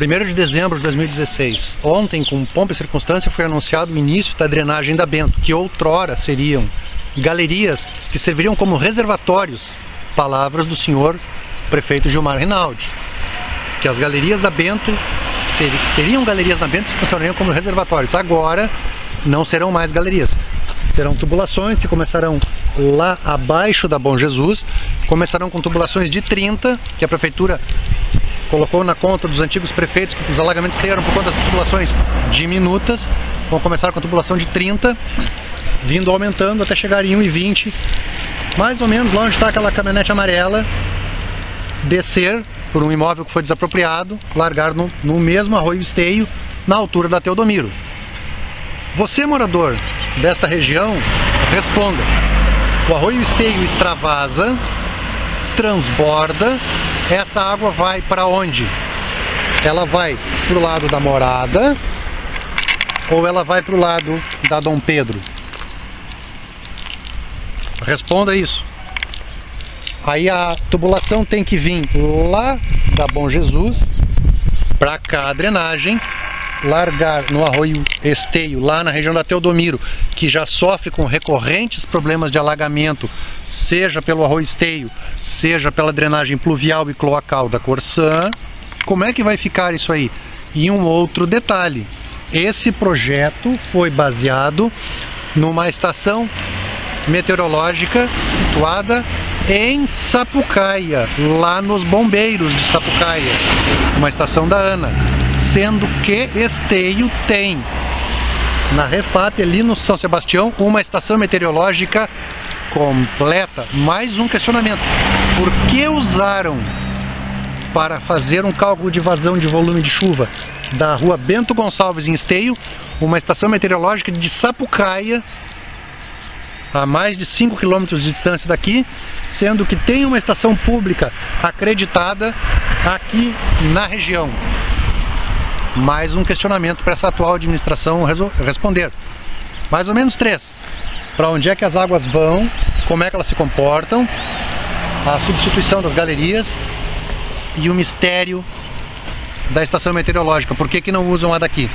1 de dezembro de 2016. Ontem, com pompa e circunstância, foi anunciado o início da drenagem da Bento, que outrora seriam galerias que serviriam como reservatórios, palavras do senhor prefeito Gilmar Rinaldi, que as galerias da Bento seriam galerias da Bento que funcionariam como reservatórios. Agora não serão mais galerias. Serão tubulações que começarão lá abaixo da Bom Jesus, começarão com tubulações de 30, que a prefeitura colocou na conta dos antigos prefeitos que os alagamentos eram por conta das tubulações diminutas. Vão começar com a tubulação de 30, vindo aumentando até chegar em 1,20, mais ou menos lá onde está aquela caminhonete amarela, descer por um imóvel que foi desapropriado, largar no, no mesmo arroio esteio, na altura da Teodomiro. Você, morador desta região, responda. O arroio esteio extravasa, transborda, essa água vai para onde? Ela vai para o lado da morada ou ela vai para o lado da Dom Pedro? Responda isso. Aí a tubulação tem que vir lá da Bom Jesus para cá a drenagem, largar no arroio Esteio, lá na região da Teodomiro, que já sofre com recorrentes problemas de alagamento, seja pelo arroio Esteio, seja pela drenagem pluvial e cloacal da Corsã. Como é que vai ficar isso aí? E um outro detalhe, esse projeto foi baseado numa estação meteorológica situada em Sapucaia, lá nos bombeiros de Sapucaia, uma estação da ANA, sendo que Esteio tem na Refap, ali no São Sebastião, uma estação meteorológica completa. Mais um questionamento: por que usaram para fazer um cálculo de vazão de volume de chuva da rua Bento Gonçalves em Esteio, uma estação meteorológica de Sapucaia, a mais de 5 km de distância daqui, sendo que tem uma estação pública acreditada aqui na região. Mais um questionamento para essa atual administração responder. Mais ou menos três. Para onde é que as águas vão, como é que elas se comportam, a substituição das galerias e o mistério da estação meteorológica. Por que, que não usam a daqui?